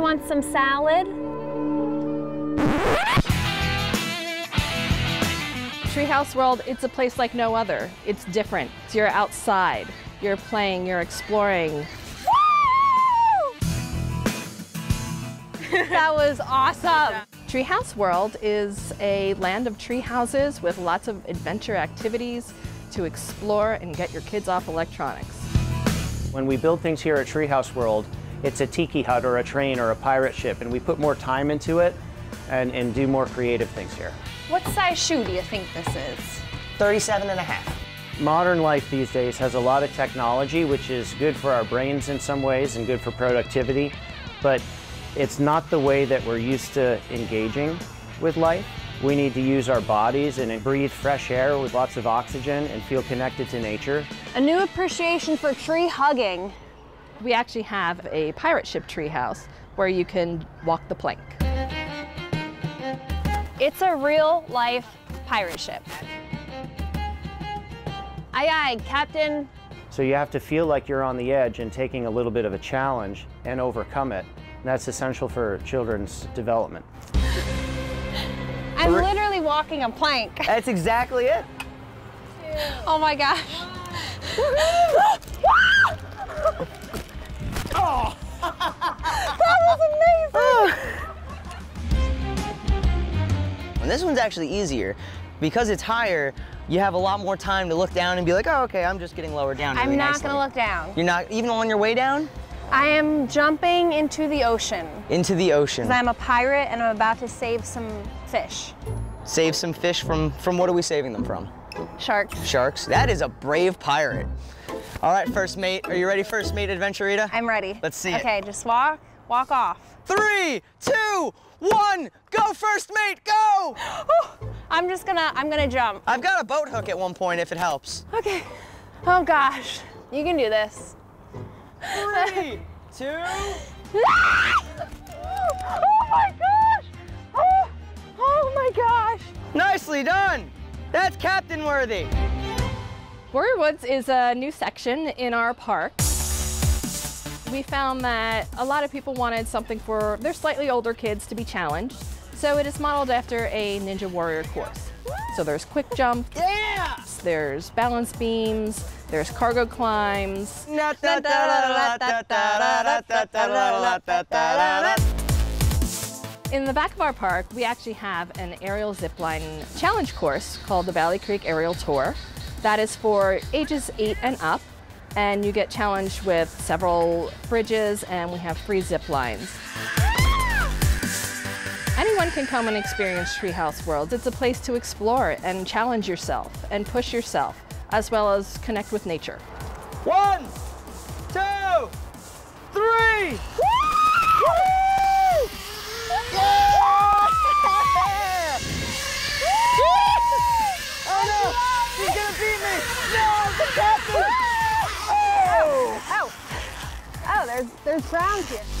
want some salad? Treehouse World, it's a place like no other. It's different. You're outside, you're playing, you're exploring. that was awesome. Treehouse World is a land of tree houses with lots of adventure activities to explore and get your kids off electronics. When we build things here at Treehouse World, it's a tiki hut or a train or a pirate ship, and we put more time into it and, and do more creative things here. What size shoe do you think this is? 37 and a half. Modern life these days has a lot of technology, which is good for our brains in some ways and good for productivity, but it's not the way that we're used to engaging with life. We need to use our bodies and breathe fresh air with lots of oxygen and feel connected to nature. A new appreciation for tree hugging. We actually have a pirate ship treehouse where you can walk the plank. It's a real life pirate ship. Aye aye, Captain. So you have to feel like you're on the edge and taking a little bit of a challenge and overcome it. And that's essential for children's development. I'm literally walking a plank. That's exactly it. Oh my gosh. This one's actually easier. Because it's higher, you have a lot more time to look down and be like, oh, okay, I'm just getting lower down. I'm really not nicely." gonna look down. You're not, even on your way down? I am jumping into the ocean Into the ocean. because I'm a pirate and I'm about to save some fish. Save some fish from, from what are we saving them from? Sharks. Sharks. That is a brave pirate. All right, first mate. Are you ready, first mate adventurita? I'm ready. Let's see it. Okay, just walk, walk off. Three, two, one, go first mate, go! I'm just gonna, I'm gonna jump. I've got a boat hook at one point if it helps. Okay. Oh gosh, you can do this. Three, two, ah! oh my gosh! Oh, oh my gosh! nicely done. That's Captain Worthy. Warrior Woods is a new section in our park. We found that a lot of people wanted something for their slightly older kids to be challenged, so it is modeled after a Ninja Warrior course. So there's quick jump, Yeah! there's balance beams, there's cargo climbs. In the back of our park, we actually have an aerial zipline challenge course called the Valley Creek Aerial Tour. That is for ages eight and up, and you get challenged with several bridges, and we have free zip lines. Anyone can come and experience Treehouse World. It's a place to explore and challenge yourself and push yourself, as well as connect with nature. One, two, three. Oh no! She's gonna beat me! No, there's there's ground here.